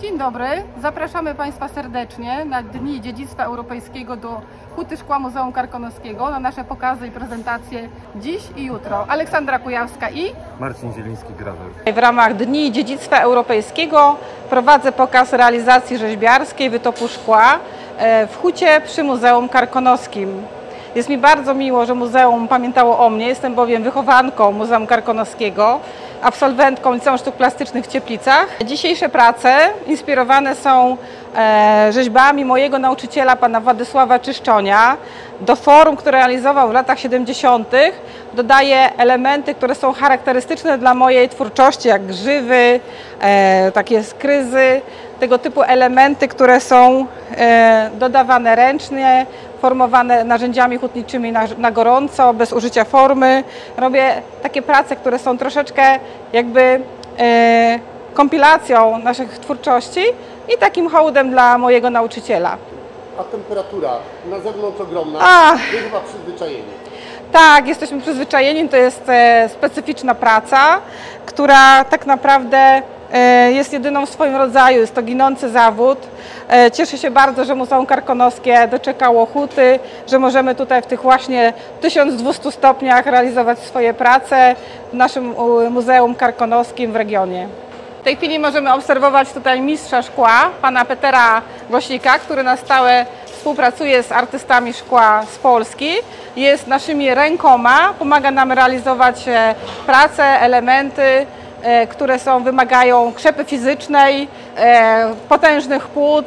Dzień dobry, zapraszamy Państwa serdecznie na Dni Dziedzictwa Europejskiego do Huty Szkła Muzeum Karkonoskiego na nasze pokazy i prezentacje dziś i jutro. Aleksandra Kujawska i Marcin Zieliński-Grawer. W ramach Dni Dziedzictwa Europejskiego prowadzę pokaz realizacji rzeźbiarskiej wytopu szkła e, w Hucie przy Muzeum Karkonoskim. Jest mi bardzo miło, że muzeum pamiętało o mnie. Jestem bowiem wychowanką Muzeum Karkonoskiego, absolwentką Liceum Sztuk Plastycznych w Cieplicach. Dzisiejsze prace inspirowane są e, rzeźbami mojego nauczyciela, pana Władysława Czyszczonia. Do form, które realizował w latach 70., dodaje elementy, które są charakterystyczne dla mojej twórczości, jak grzywy, e, takie skryzy, tego typu elementy, które są e, dodawane ręcznie, formowane narzędziami hutniczymi na, na gorąco, bez użycia formy. Robię takie prace, które są troszeczkę jakby e, kompilacją naszych twórczości i takim hołdem dla mojego nauczyciela. A temperatura na zewnątrz ogromna, A. wy chyba przyzwyczajeni. Tak, jesteśmy przyzwyczajeni, to jest e, specyficzna praca, która tak naprawdę jest jedyną w swoim rodzaju, jest to ginący zawód. E, Cieszę się bardzo, że Muzeum Karkonoskie doczekało huty, że możemy tutaj w tych właśnie 1200 stopniach realizować swoje prace w naszym Muzeum Karkonoskim w regionie. W tej chwili możemy obserwować tutaj mistrza szkła, pana Petera Gosika, który na stałe współpracuje z artystami szkła z Polski. Jest naszymi rękoma, pomaga nam realizować e, prace, elementy, e, które są, wymagają krzepy fizycznej, e, potężnych płuc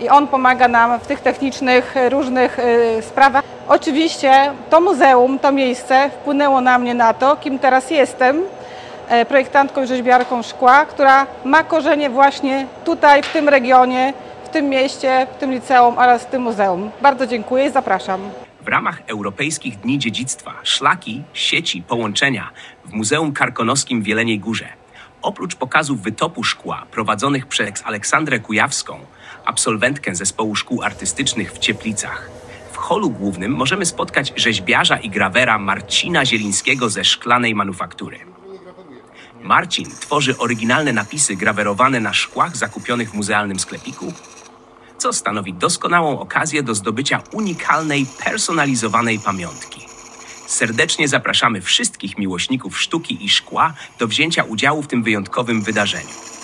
i on pomaga nam w tych technicznych e, różnych e, sprawach. Oczywiście to muzeum, to miejsce wpłynęło na mnie na to, kim teraz jestem e, projektantką i rzeźbiarką szkła, która ma korzenie właśnie tutaj, w tym regionie, w tym mieście, w tym liceum oraz w tym muzeum. Bardzo dziękuję i zapraszam. W ramach Europejskich Dni Dziedzictwa szlaki, sieci, połączenia w Muzeum Karkonoskim w Jeleniej Górze. Oprócz pokazów wytopu szkła prowadzonych przez Aleksandrę Kujawską, absolwentkę Zespołu Szkół Artystycznych w Cieplicach, w holu głównym możemy spotkać rzeźbiarza i grawera Marcina Zielińskiego ze Szklanej Manufaktury. Marcin tworzy oryginalne napisy grawerowane na szkłach zakupionych w muzealnym sklepiku, co stanowi doskonałą okazję do zdobycia unikalnej, personalizowanej pamiątki. Serdecznie zapraszamy wszystkich miłośników sztuki i szkła do wzięcia udziału w tym wyjątkowym wydarzeniu.